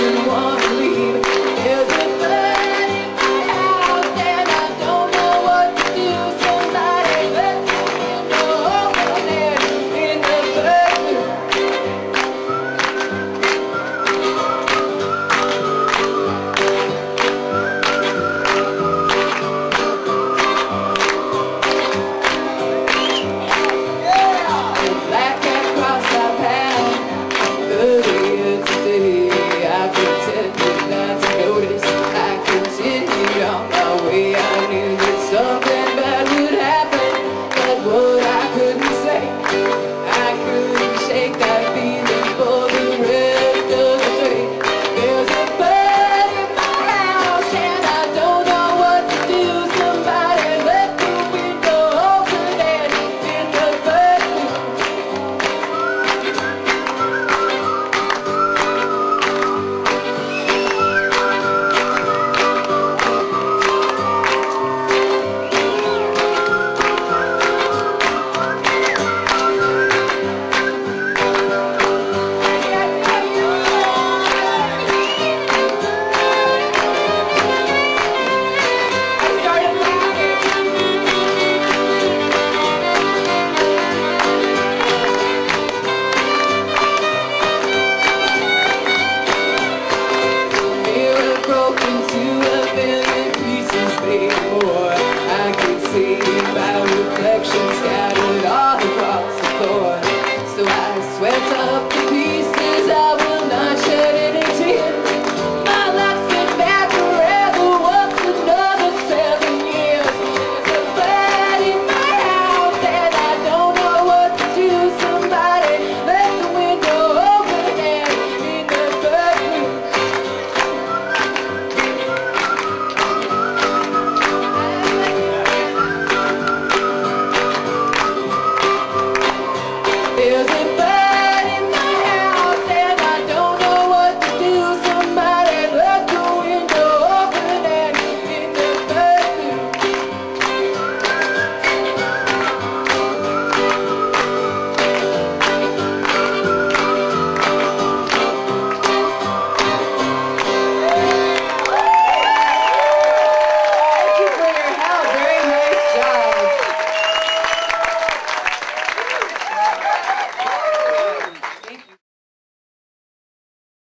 the water. up.